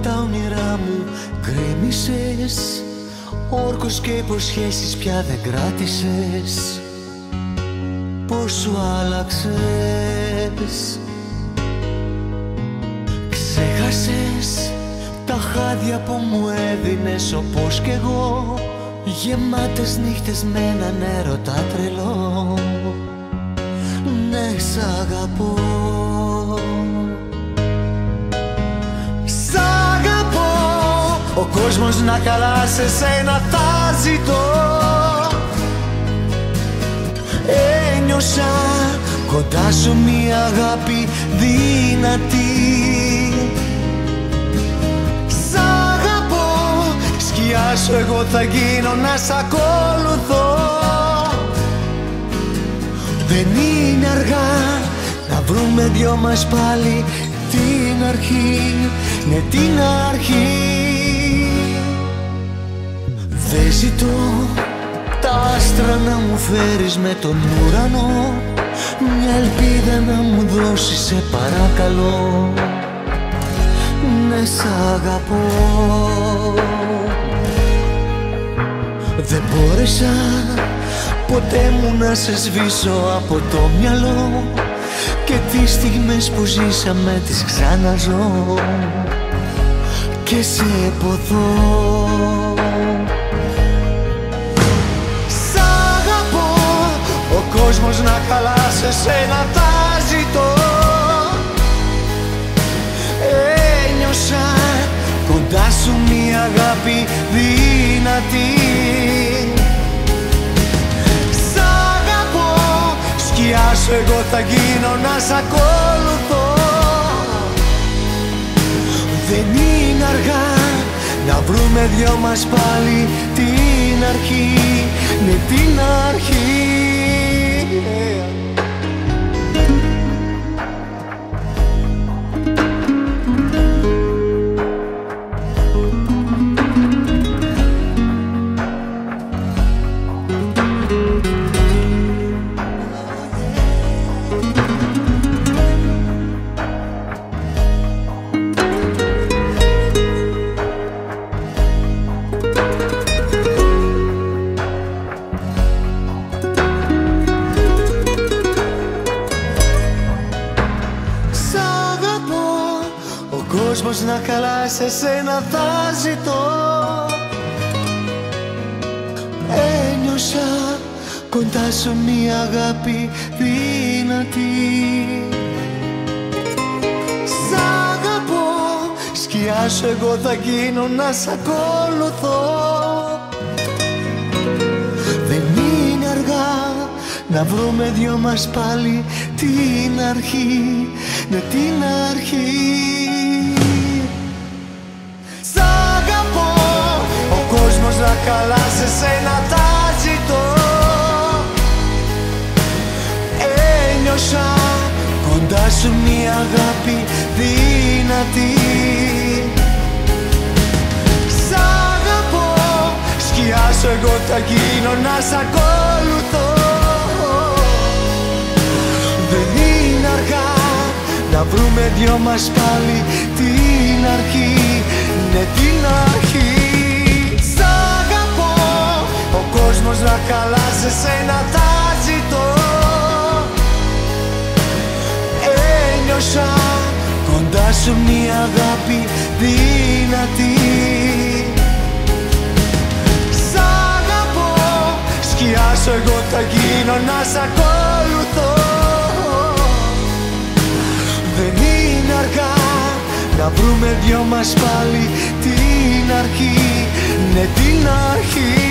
και όλα τα όνειρά μου. Γκρέμισες Όρκος και υποσχέσεις πια δεν κράτησες. Πώς σου άλλαξες; Ξέχασες τα χάδια που μου έδινες όπως κι εγώ. Γεμάτες νύχτες με έναν έρωτα τρελό. Ναι, σ' αγαπώ κόσμος να καλά σε σένα θα ζητώ. Ένιωσα κοντά σου μια αγάπη δυνατή. Σ' αγαπώ Σκιά σου εγώ θα γίνω να σ' ακολουθώ. Δεν είναι αργά να βρούμε δυο μας πάλι την αρχή. Ναι την αρχή ζητώ τα άστρα να μου φέρεις με τον ουρανό. Μια ελπίδα να μου δώσεις σε παρακαλώ. Ναι σ' αγαπώ. Δεν μπόρεσα ποτέ μου να σε σβήσω από το μυαλό. Και τις στιγμές που ζήσαμε τις ξαναζώ. Και σε ποθώ κόσμος να καλά σε σένα τα ζητώ. Ένιωσα κοντά σου μια αγάπη δυνατή Σ' αγαπώ Σκιά σου εγώ θα γίνω να σ' ακολουθώ. Δεν είναι αργά να βρούμε δυο μας πάλι την αρχή. Ναι την αρχή Σ' Ο κόσμος να καλά σε σένα θα ζητώ. Ένιωσα κοντά σου μια αγάπη δυνατή. Σ' αγαπώ Σκιά σου εγώ θα γίνω να σ' ακολουθώ. Δεν είναι αργά να βρούμε δυο μας πάλι την αρχή, ναι την αρχή καλά σε σένα τα ζητώ. Ένιωσα κοντά σου μια αγάπη δυνατή Σ' αγαπώ Σκιά σου εγώ θα γίνω να σ' ακολουθώ. Δεν είναι αργά να βρούμε δυο μας πάλι την αρχή. Ναι την αρχή σου μια αγάπη δυνατή. Σ' αγαπώ Σκιά σου εγώ θα γίνω να σ' ακολουθώ. Δεν είναι αργά να βρούμε δυο μας πάλι την αρχή. Ναι την αρχή